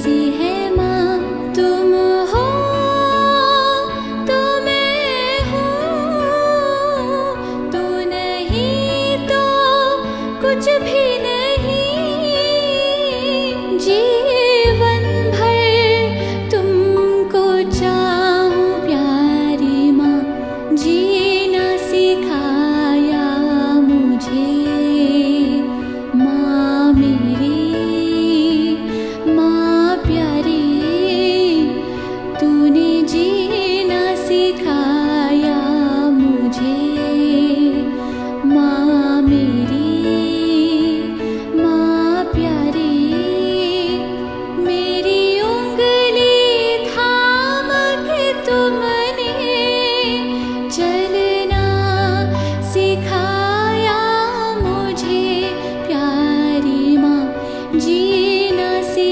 ¡Sí!